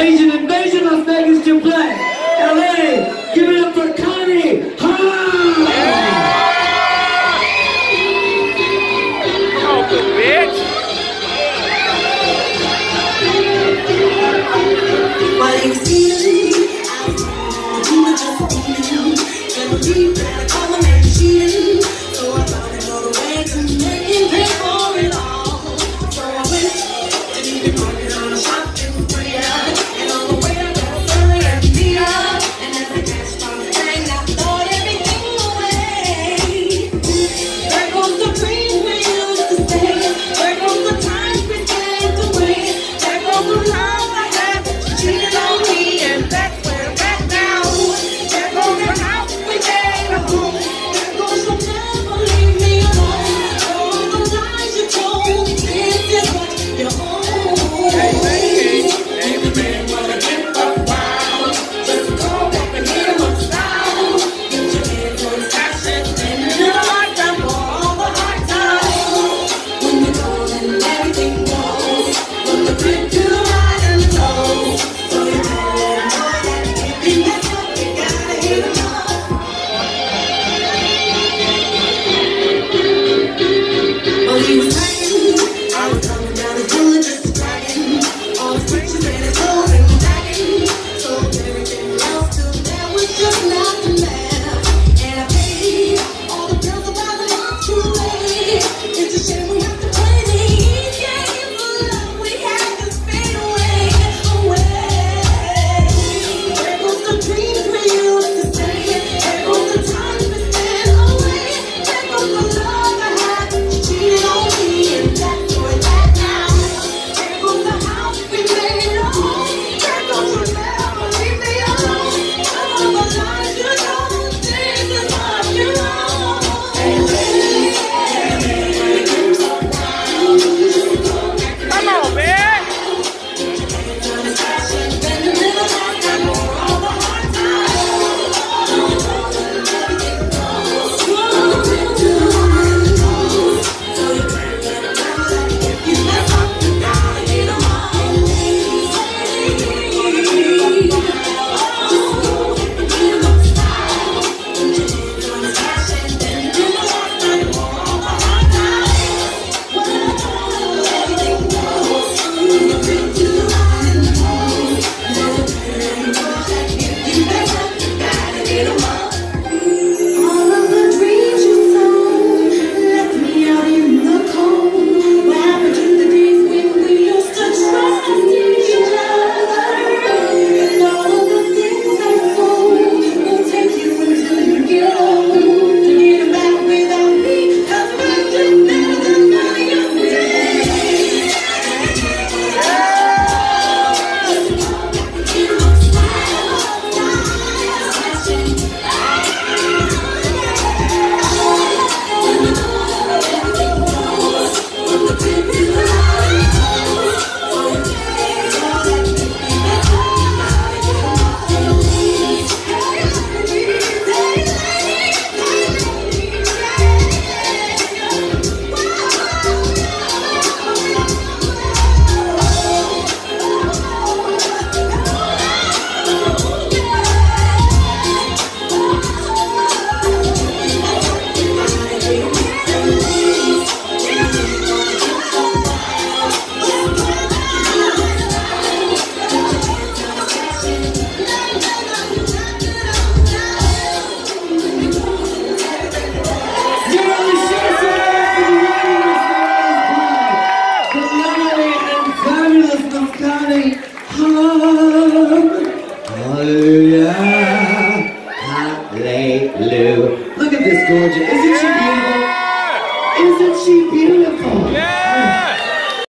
Asian Invasion, Las Vegas to play. LA, give it up for Connie. Hi! Lou. Look at this gorgeous. Isn't she beautiful? Isn't she beautiful?